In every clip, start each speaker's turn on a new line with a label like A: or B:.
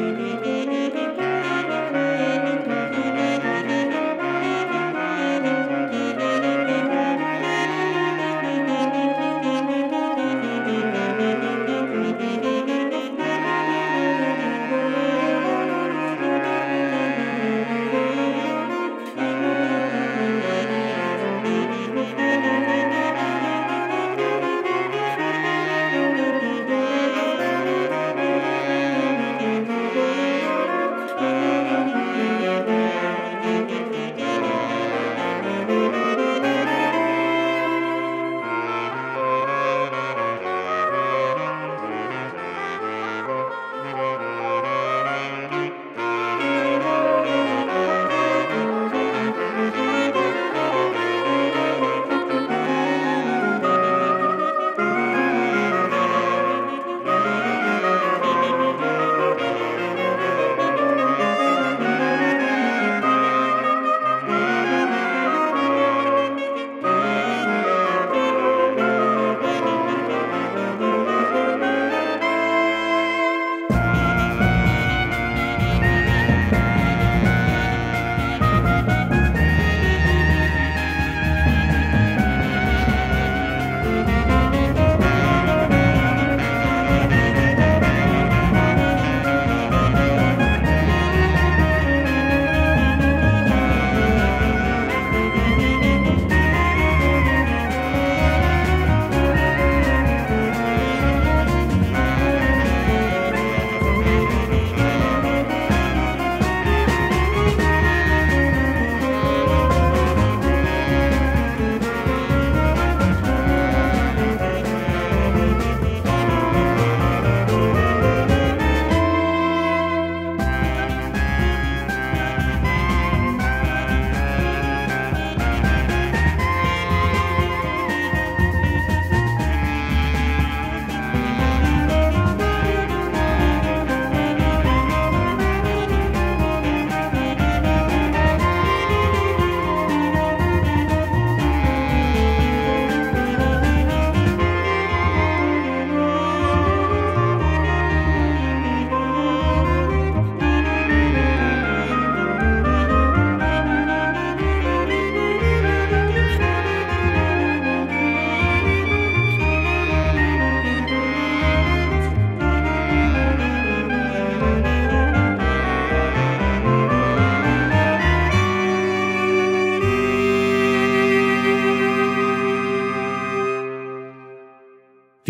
A: Thank.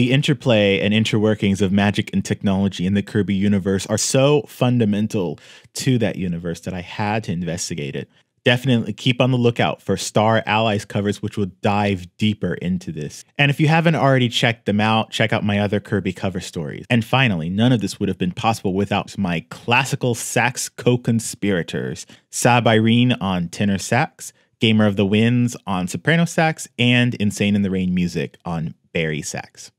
A: The interplay and interworkings of magic and technology in the Kirby universe are so fundamental to that universe that I had to investigate it. Definitely keep on the lookout for Star Allies covers, which will dive deeper into this. And if you haven't already checked them out, check out my other Kirby cover stories. And finally, none of this would have been possible without my classical sax co conspirators Sab Irene on tenor sax, Gamer of the Winds on soprano sax, and Insane in the Rain music on bari sax.